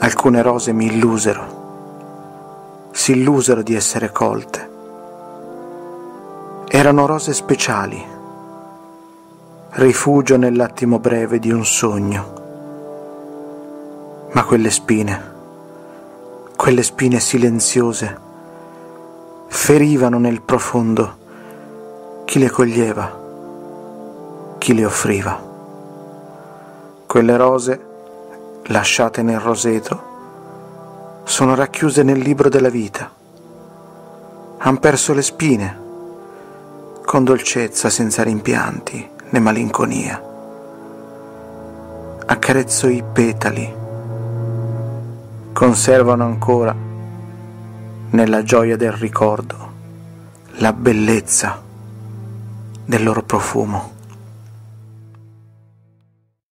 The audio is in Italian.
Alcune rose mi illusero, si illusero di essere colte. Erano rose speciali, rifugio nell'attimo breve di un sogno. Ma quelle spine, quelle spine silenziose, ferivano nel profondo chi le coglieva, chi le offriva. Quelle rose, lasciate nel roseto, sono racchiuse nel libro della vita. Han perso le spine, con dolcezza senza rimpianti né malinconia. Accarezzo i petali, conservano ancora nella gioia del ricordo la bellezza del loro profumo.